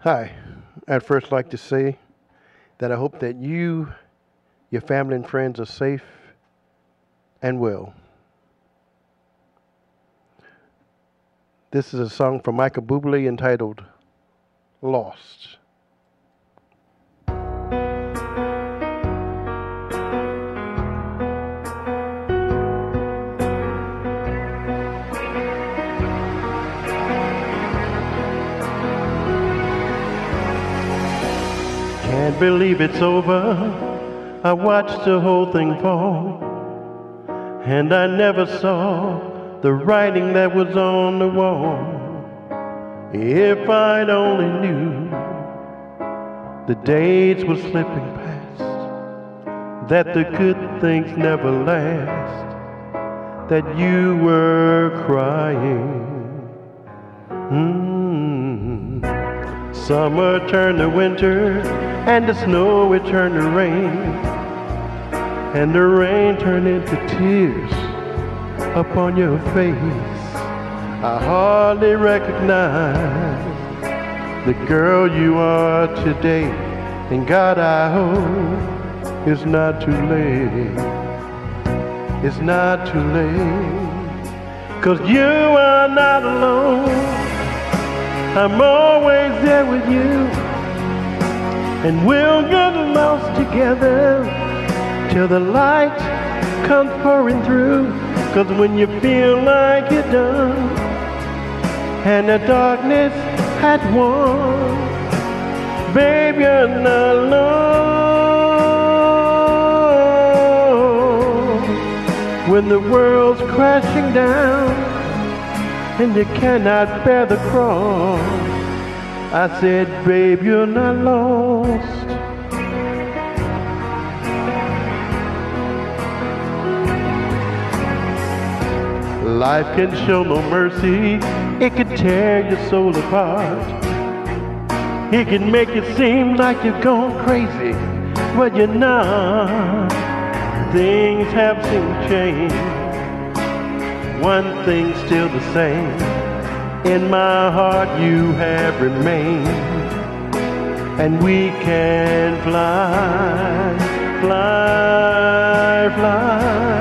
Hi. I'd first like to say that I hope that you, your family, and friends are safe and well. This is a song from Michael Bublé entitled Lost. Can't believe it's over. I watched the whole thing fall, and I never saw the writing that was on the wall. If I'd only knew the days were slipping past, that the good things never last, that you were crying. Mm. Summer turned to winter, and the snow it turned to rain, and the rain turned into tears upon your face. I hardly recognize the girl you are today, and God, I hope it's not too late. It's not too late, cause you are not alone. I'm always there with you. And we'll get lost together till the light comes pouring through. Cause when you feel like you're done and the darkness had won, babe, you're not alone. When the world's crashing down and you cannot bear the cross. I said, babe, you're not lost. Life can show no mercy, it can tear your soul apart. It can make it seem like you're going crazy, but you're not. Things have seemed to change one thing's still the same. In my heart, you have remained, and we can fly, fly, fly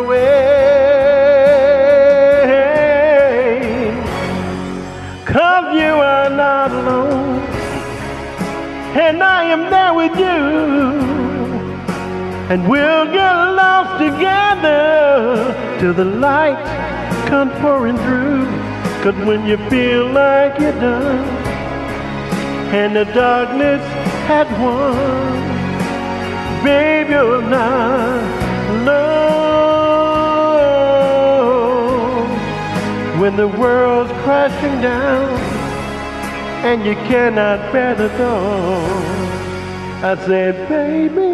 away. You are not alone, and I am there with you and we'll get lost together till the light comes pouring through. Cause when you feel like you're done and the darkness had won, babe, you're not alone. When the world's crashing down and you cannot bear the dawn, I said, baby.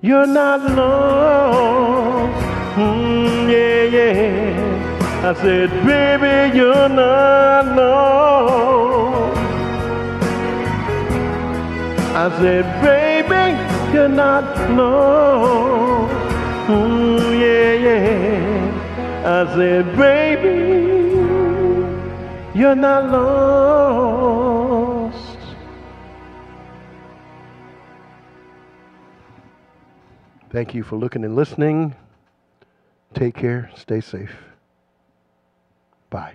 You're not alone. Mm, yeah, yeah. I said, baby, you're not alone. I said, baby, you're not alone. Mm, yeah, yeah. I said, baby, you're not lost. Thank you for looking and listening. Take care. Stay safe. Bye.